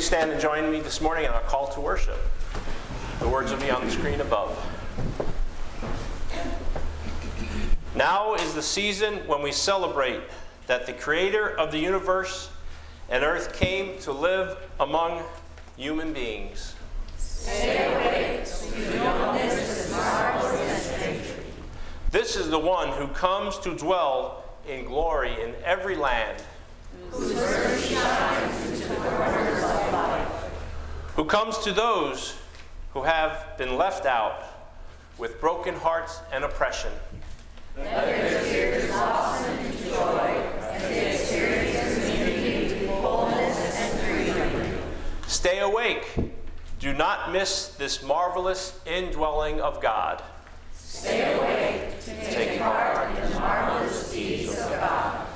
please stand and join me this morning in our call to worship? The words will be on the screen above. Now is the season when we celebrate that the Creator of the universe and earth came to live among human beings. This is the one who comes to dwell in glory in every land. Who comes to those who have been left out with broken hearts and oppression. Stay awake. Do not miss this marvelous indwelling of God. Stay awake to take part in the marvelous deeds of God.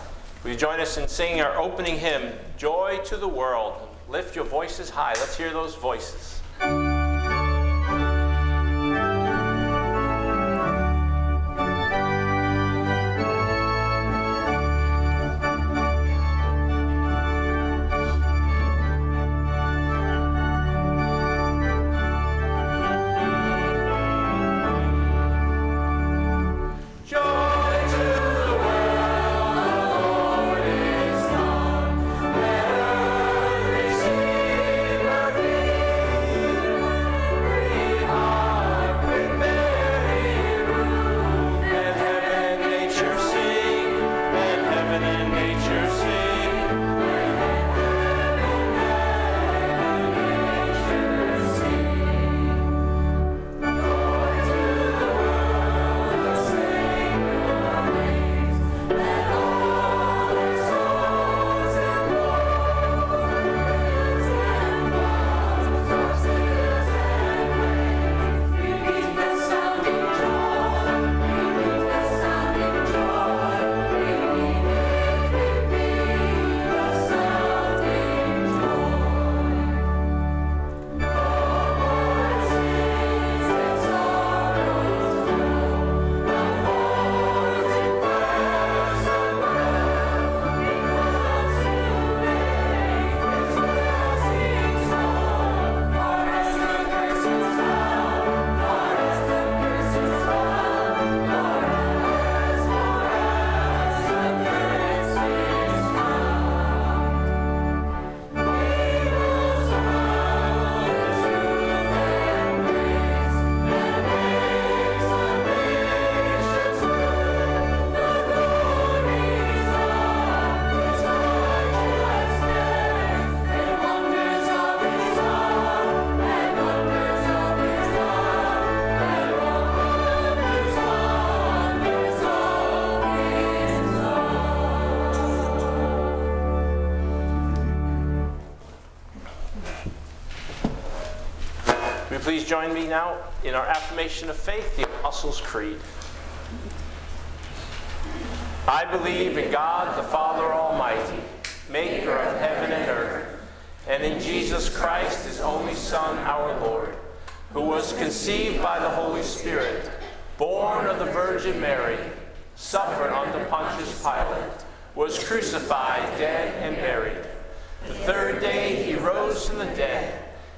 Will you join us in singing our opening hymn, Joy to the World? Lift your voices high. Let's hear those voices. Please join me now in our affirmation of faith, the Apostles' Creed? I believe in God, the Father Almighty, maker of heaven and earth, and in Jesus Christ, his only Son, our Lord, who was conceived by the Holy Spirit, born of the Virgin Mary, suffered under Pontius Pilate, was crucified, dead, and buried. The third day he rose from the dead.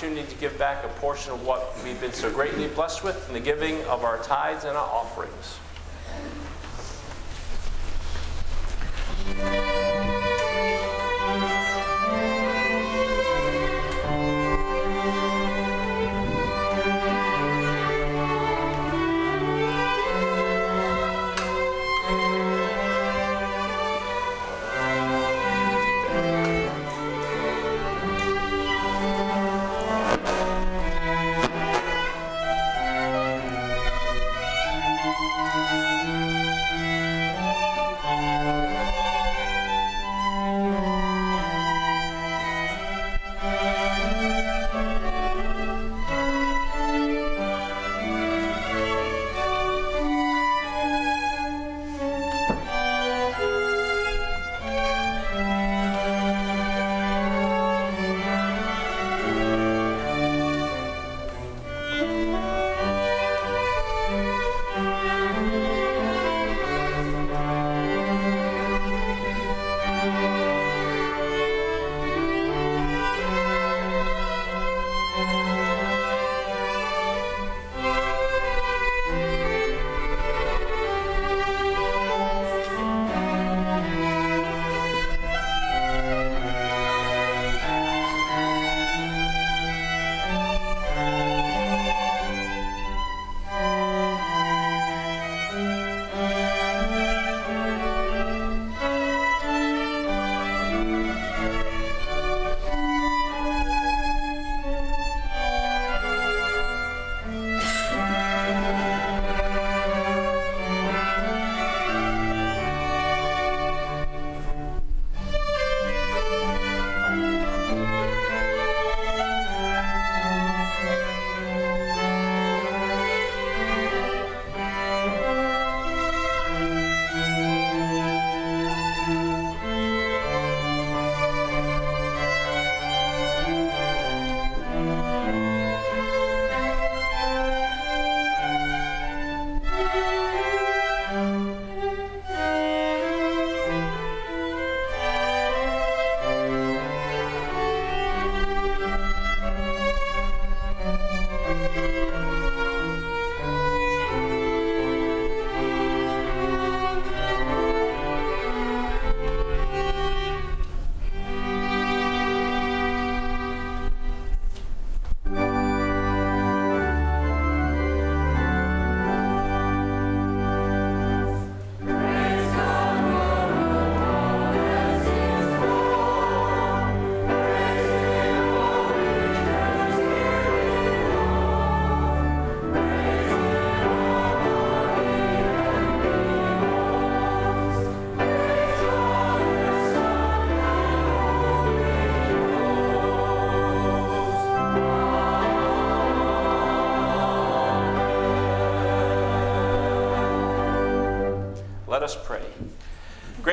Opportunity to give back a portion of what we've been so greatly blessed with in the giving of our tithes and our offerings.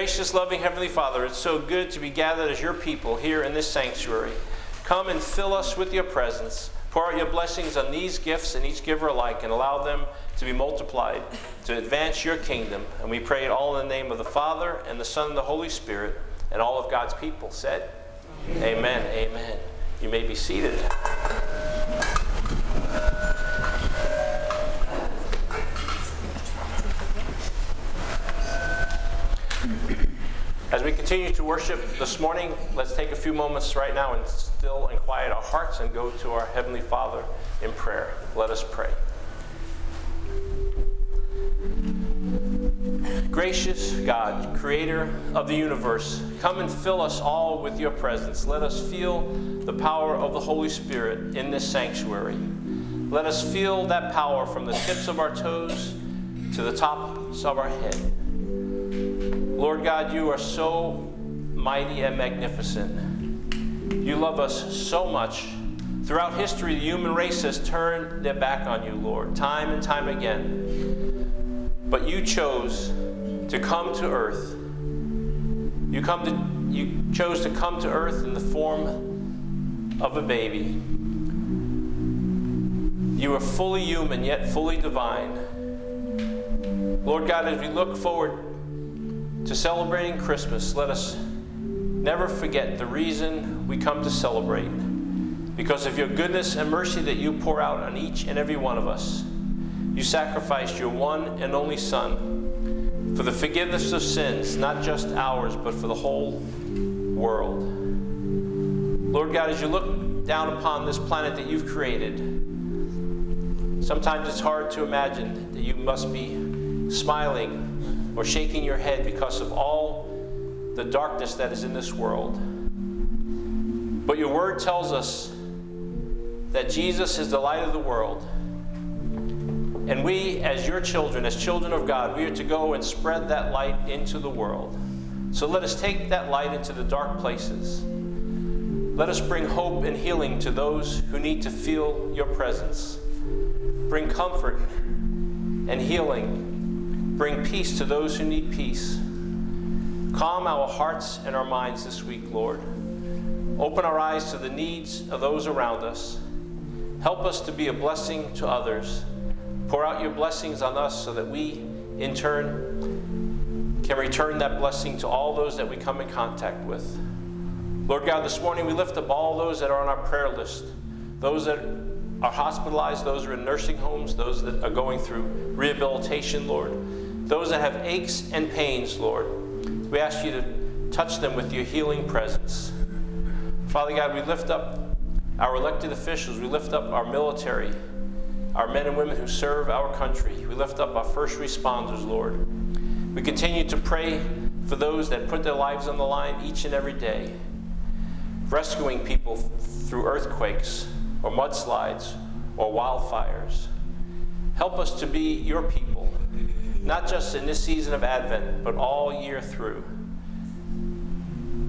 Gracious, loving Heavenly Father, it's so good to be gathered as your people here in this sanctuary. Come and fill us with your presence. Pour out your blessings on these gifts and each giver alike and allow them to be multiplied to advance your kingdom. And we pray it all in the name of the Father and the Son and the Holy Spirit and all of God's people said, Amen. Amen. Amen. You may be seated. As we continue to worship this morning, let's take a few moments right now and still and quiet our hearts and go to our Heavenly Father in prayer. Let us pray. Gracious God, creator of the universe, come and fill us all with your presence. Let us feel the power of the Holy Spirit in this sanctuary. Let us feel that power from the tips of our toes to the tops of our head. Lord God, you are so mighty and magnificent. You love us so much. Throughout history, the human race has turned their back on you, Lord, time and time again. But you chose to come to earth. You, come to, you chose to come to earth in the form of a baby. You are fully human, yet fully divine. Lord God, as we look forward to celebrating Christmas, let us never forget the reason we come to celebrate. Because of your goodness and mercy that you pour out on each and every one of us, you sacrificed your one and only Son for the forgiveness of sins, not just ours, but for the whole world. Lord God, as you look down upon this planet that you've created, sometimes it's hard to imagine that you must be smiling or shaking your head because of all the darkness that is in this world. But your word tells us that Jesus is the light of the world. And we, as your children, as children of God, we are to go and spread that light into the world. So let us take that light into the dark places. Let us bring hope and healing to those who need to feel your presence. Bring comfort and healing. Bring peace to those who need peace. Calm our hearts and our minds this week, Lord. Open our eyes to the needs of those around us. Help us to be a blessing to others. Pour out your blessings on us so that we, in turn, can return that blessing to all those that we come in contact with. Lord God, this morning we lift up all those that are on our prayer list, those that are hospitalized, those are in nursing homes, those that are going through rehabilitation, Lord, those that have aches and pains, Lord. We ask you to touch them with your healing presence. Father God, we lift up our elected officials, we lift up our military, our men and women who serve our country. We lift up our first responders, Lord. We continue to pray for those that put their lives on the line each and every day, rescuing people through earthquakes or mudslides or wildfires. Help us to be your people not just in this season of Advent, but all year through.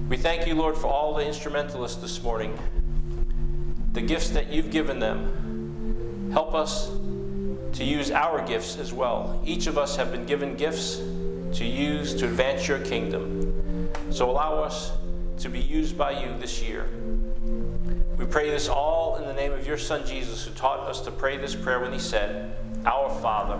We thank you, Lord, for all the instrumentalists this morning, the gifts that you've given them. Help us to use our gifts as well. Each of us have been given gifts to use to advance your kingdom. So allow us to be used by you this year. We pray this all in the name of your Son Jesus, who taught us to pray this prayer when he said, Our Father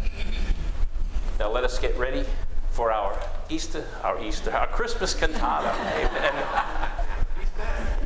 Now let us get ready for our Easter, our Easter, our Christmas cantata. Amen.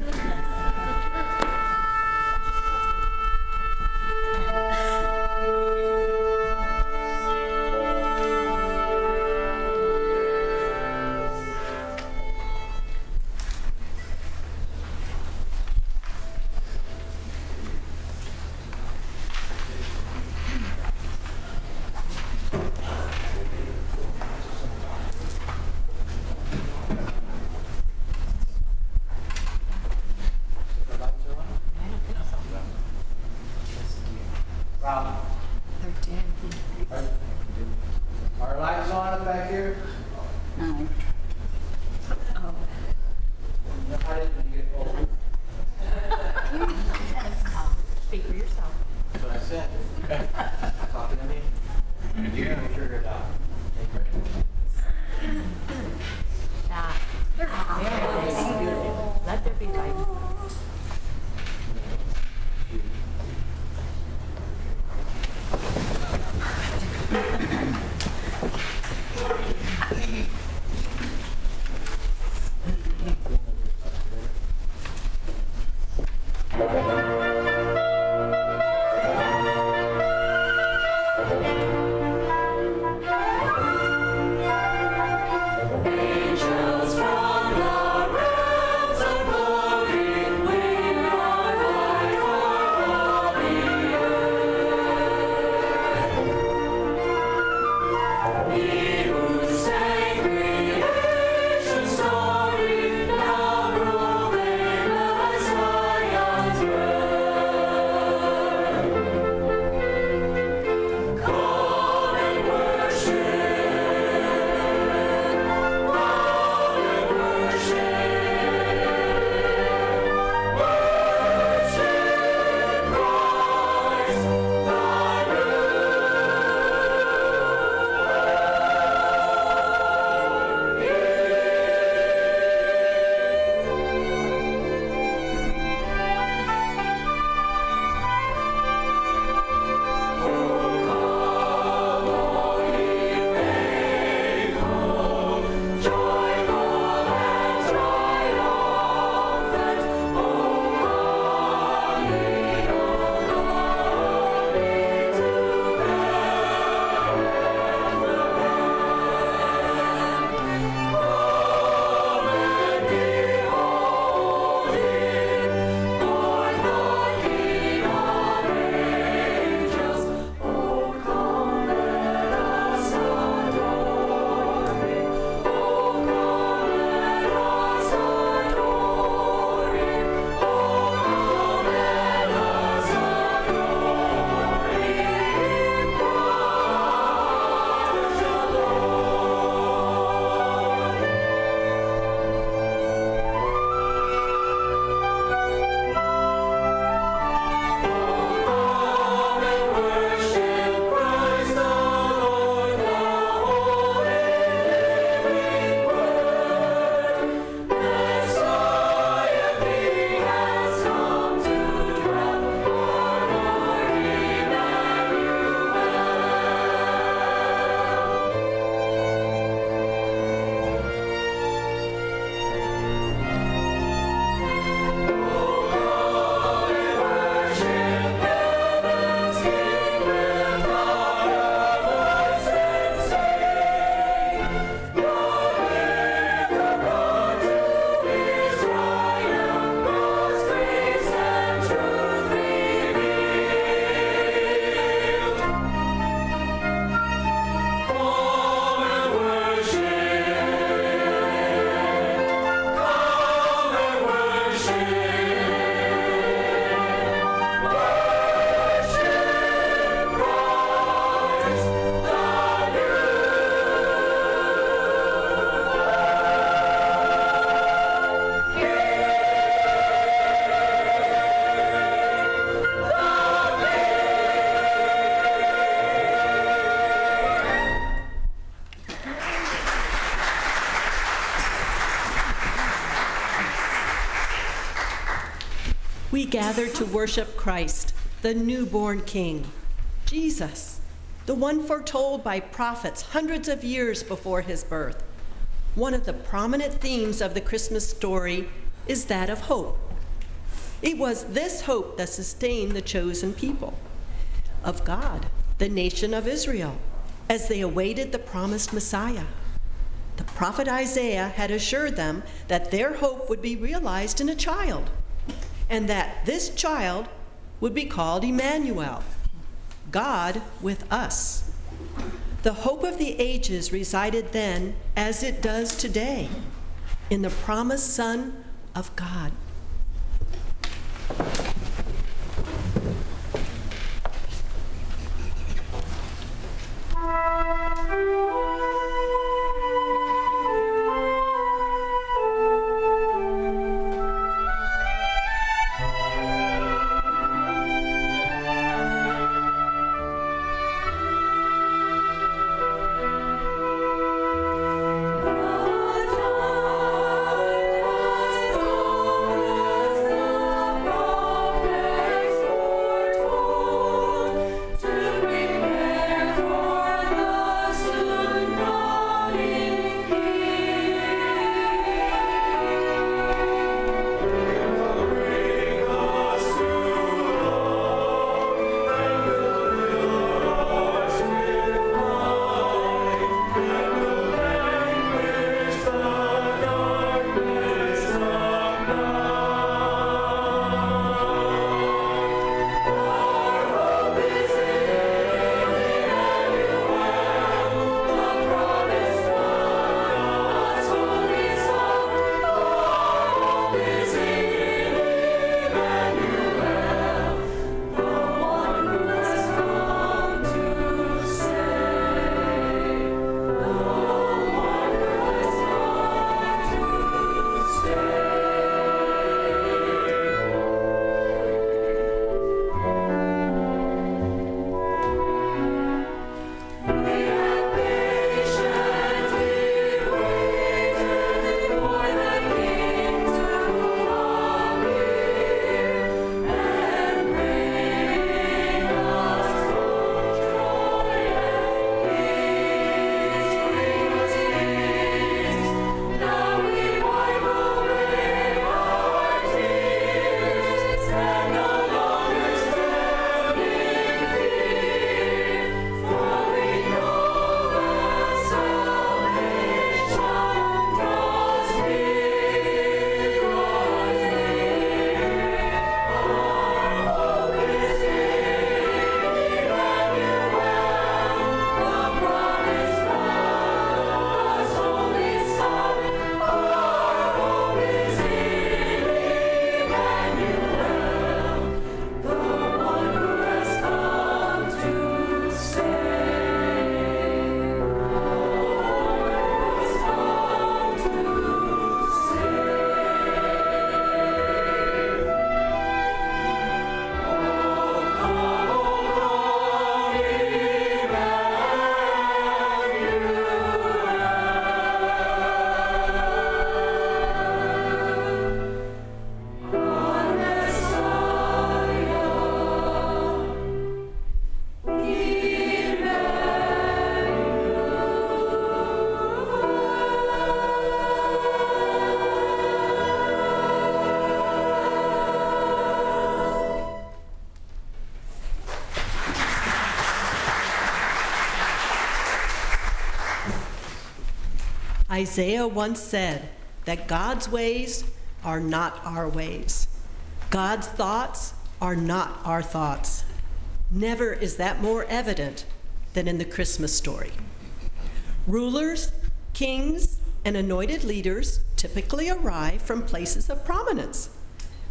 Gather to worship Christ, the newborn King, Jesus, the one foretold by prophets hundreds of years before his birth. One of the prominent themes of the Christmas story is that of hope. It was this hope that sustained the chosen people of God, the nation of Israel, as they awaited the promised Messiah. The prophet Isaiah had assured them that their hope would be realized in a child, and that this child would be called Emmanuel, God with us. The hope of the ages resided then, as it does today, in the promised Son of God. Isaiah once said that God's ways are not our ways. God's thoughts are not our thoughts. Never is that more evident than in the Christmas story. Rulers, kings, and anointed leaders typically arrive from places of prominence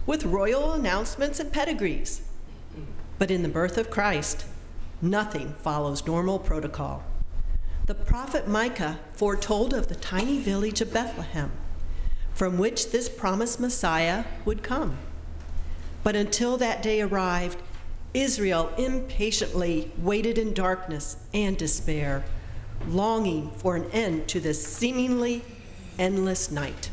with royal announcements and pedigrees. But in the birth of Christ, nothing follows normal protocol the prophet Micah foretold of the tiny village of Bethlehem, from which this promised Messiah would come. But until that day arrived, Israel impatiently waited in darkness and despair, longing for an end to this seemingly endless night.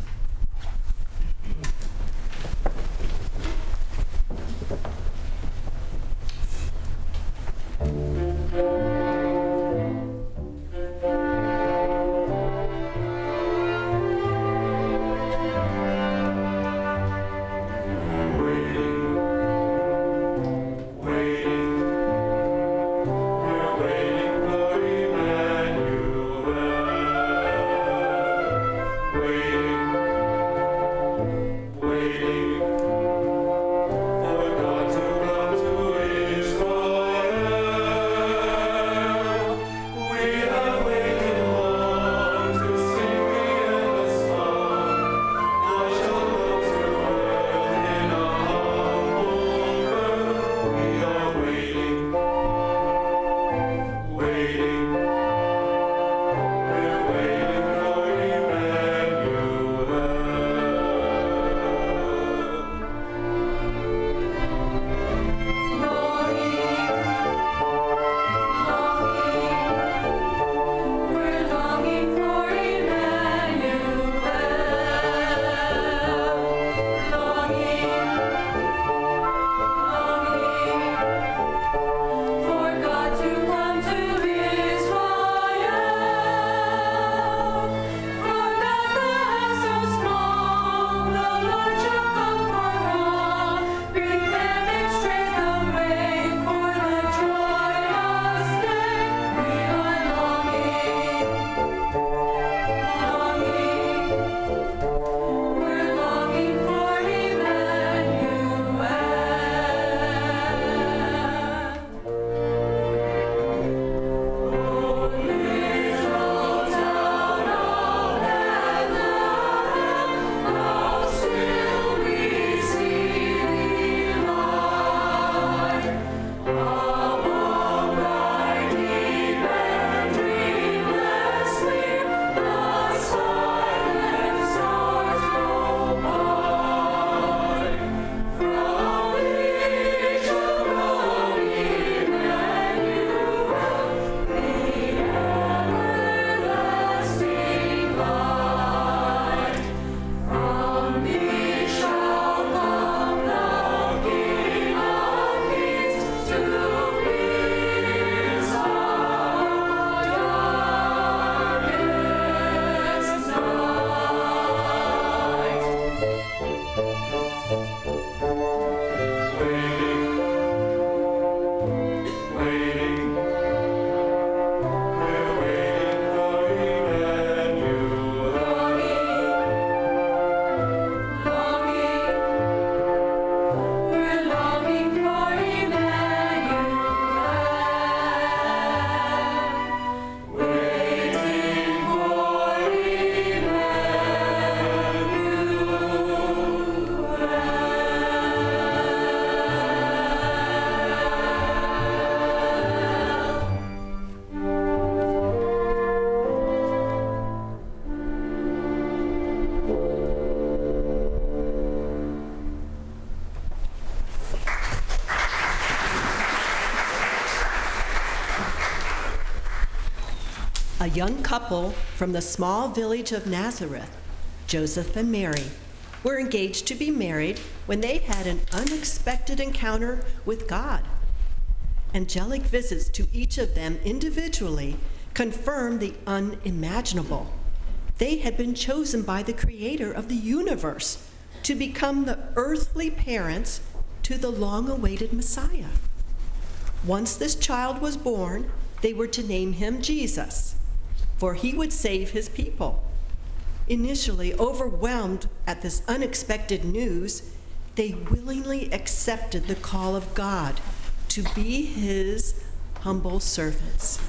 Young couple from the small village of Nazareth, Joseph and Mary, were engaged to be married when they had an unexpected encounter with God. Angelic visits to each of them individually confirmed the unimaginable. They had been chosen by the Creator of the universe to become the earthly parents to the long awaited Messiah. Once this child was born, they were to name him Jesus, for he would save his people. Initially overwhelmed at this unexpected news, they willingly accepted the call of God to be his humble servants.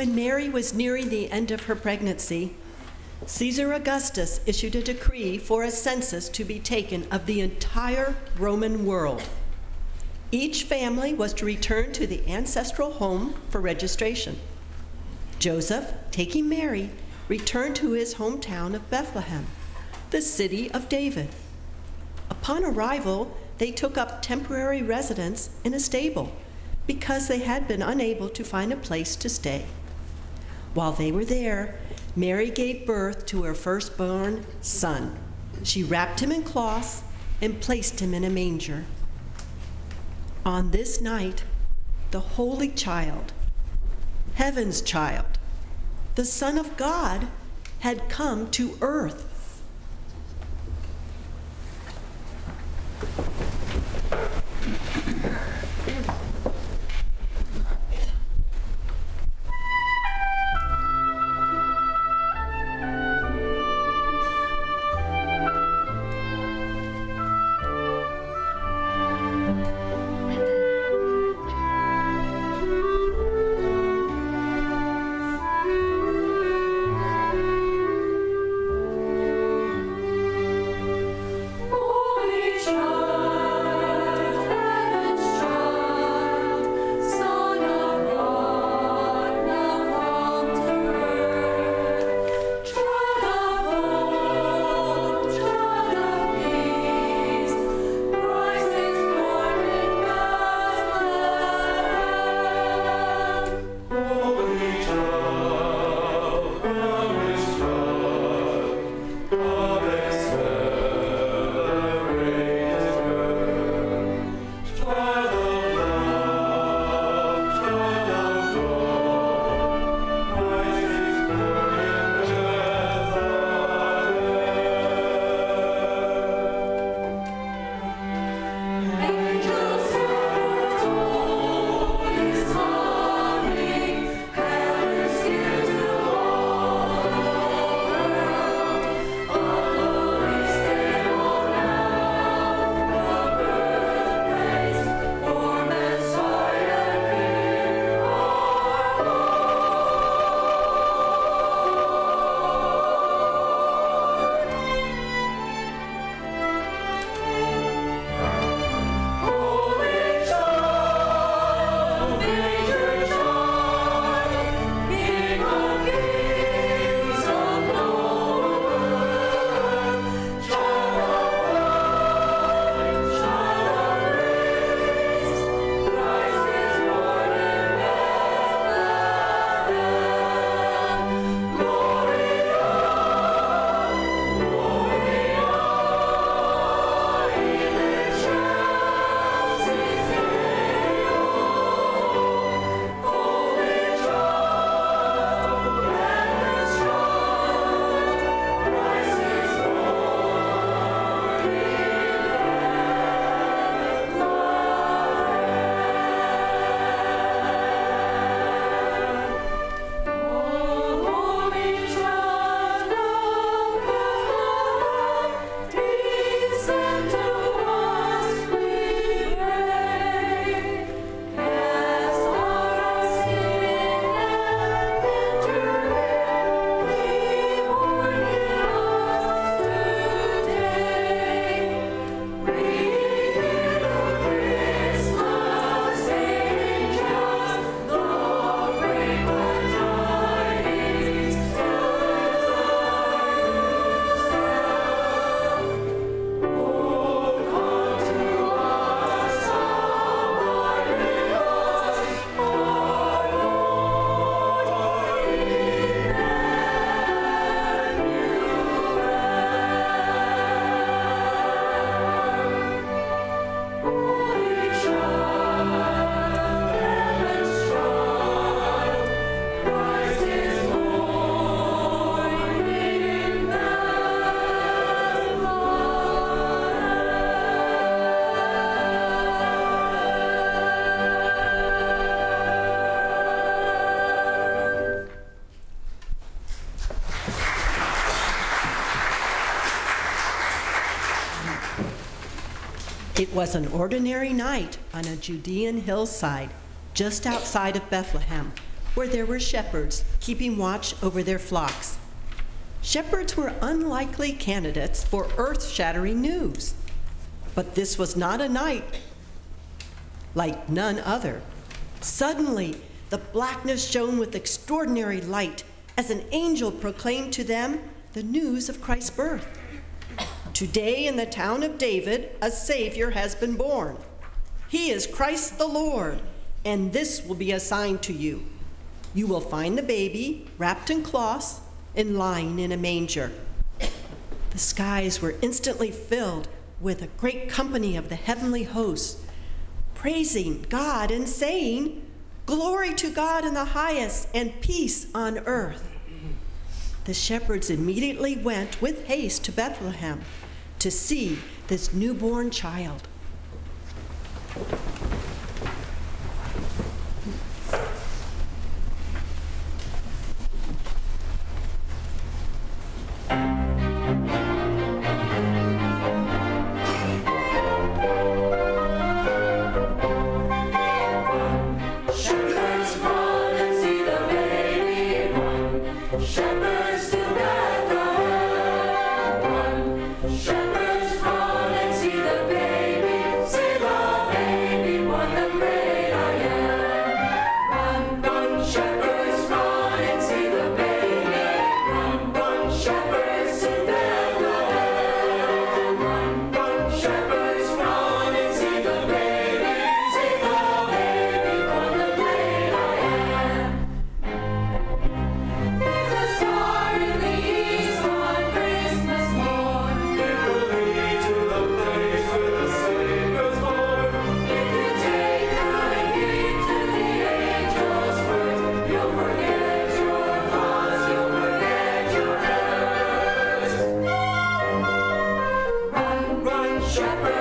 When Mary was nearing the end of her pregnancy, Caesar Augustus issued a decree for a census to be taken of the entire Roman world. Each family was to return to the ancestral home for registration. Joseph, taking Mary, returned to his hometown of Bethlehem, the city of David. Upon arrival, they took up temporary residence in a stable because they had been unable to find a place to stay. While they were there, Mary gave birth to her firstborn son. She wrapped him in cloth and placed him in a manger. On this night, the Holy Child, Heaven's Child, the Son of God, had come to earth. It was an ordinary night on a Judean hillside just outside of Bethlehem, where there were shepherds keeping watch over their flocks. Shepherds were unlikely candidates for earth shattering news. But this was not a night like none other. Suddenly, the blackness shone with extraordinary light, as an angel proclaimed to them the news of Christ's birth. Today in the town of David, a Savior has been born. He is Christ the Lord, and this will be a sign to you. You will find the baby wrapped in cloths and lying in a manger. The skies were instantly filled with a great company of the heavenly hosts, praising God and saying, Glory to God in the highest, and peace on earth. The shepherds immediately went with haste to Bethlehem to see this newborn child. Run,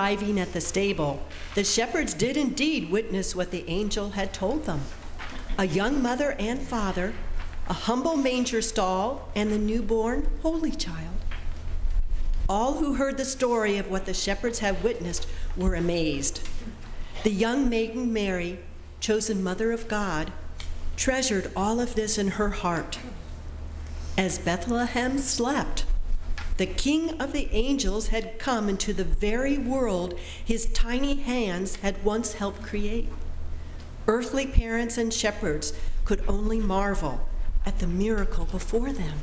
arriving at the stable, the shepherds did indeed witness what the angel had told them a young mother and father, a humble manger stall, and the newborn holy child. All who heard the story of what the shepherds had witnessed were amazed. The young maiden Mary, chosen mother of God, treasured all of this in her heart. As Bethlehem slept, the King of the angels had come into the very world his tiny hands had once helped create. Earthly parents and shepherds could only marvel at the miracle before them.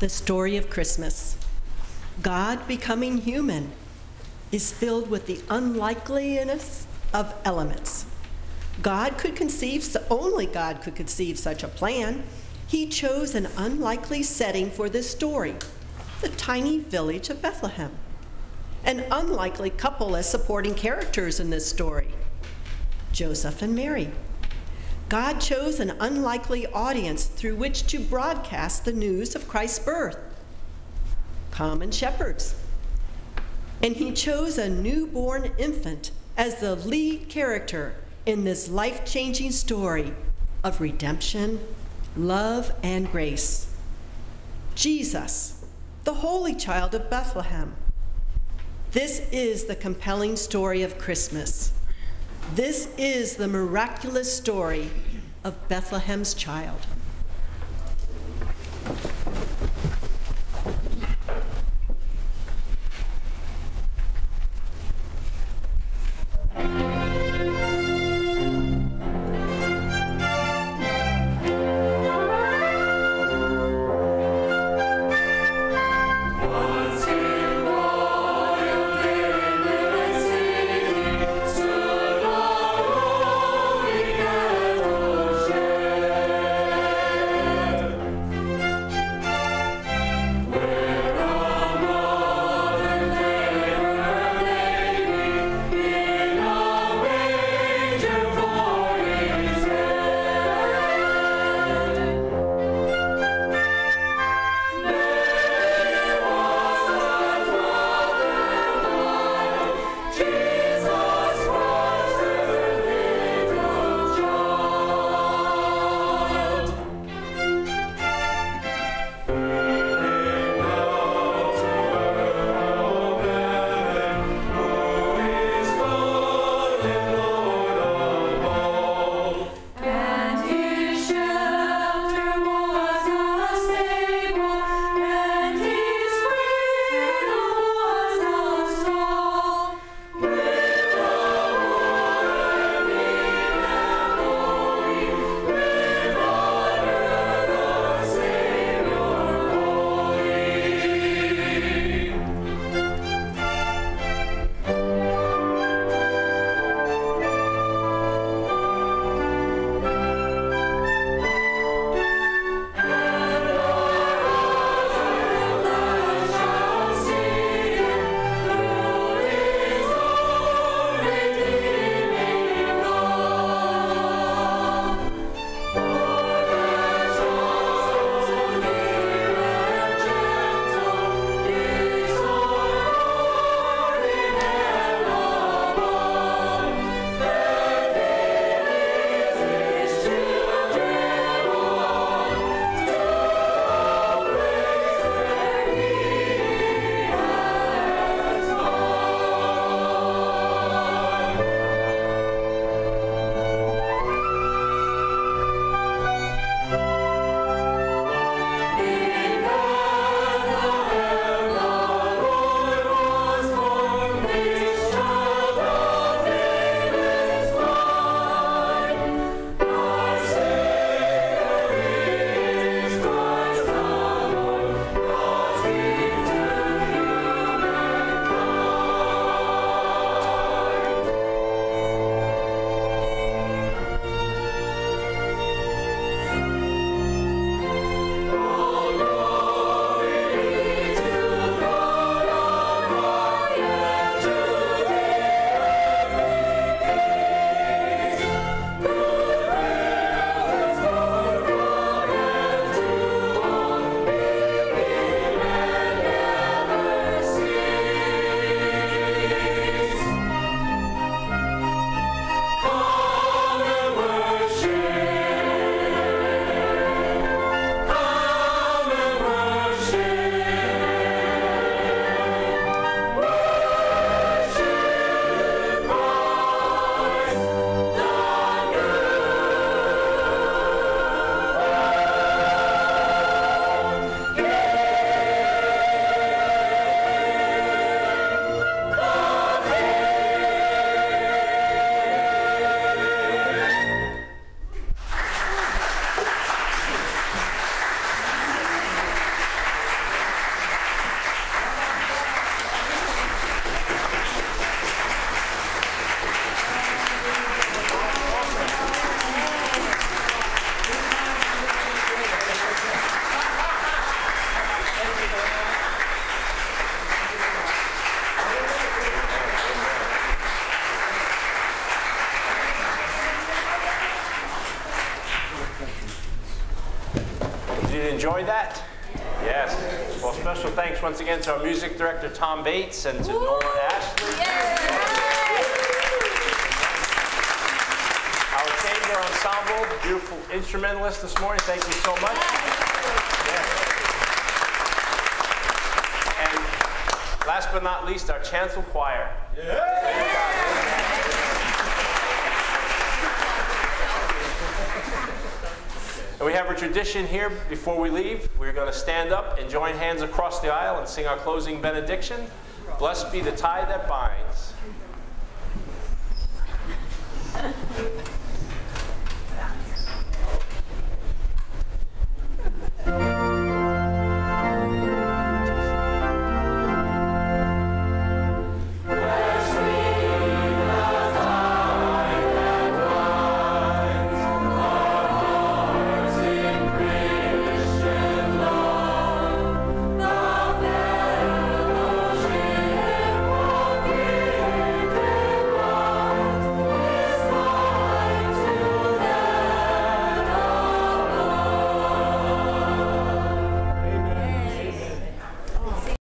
The story of Christmas, God becoming human, is filled with the unlikeliness of elements. God could conceive, only God could conceive such a plan. He chose an unlikely setting for this story the tiny village of Bethlehem. An unlikely couple as supporting characters in this story Joseph and Mary. God chose an unlikely audience through which to broadcast the news of Christ's birth common shepherds. And he chose a newborn infant as the lead character in this life changing story of redemption, love, and grace. Jesus, the Holy Child of Bethlehem. This is the compelling story of Christmas. This is the miraculous story of Bethlehem's child. Again to our music director, Tom Bates, and to Norma Ashley. Our chamber ensemble, beautiful instrumentalist this morning. Thank you so much. Yes. And last but not least, our chancel choir. And we have a tradition here before we leave. We're going to stand up and join hands across the aisle and sing our closing benediction. Blessed be the tie that binds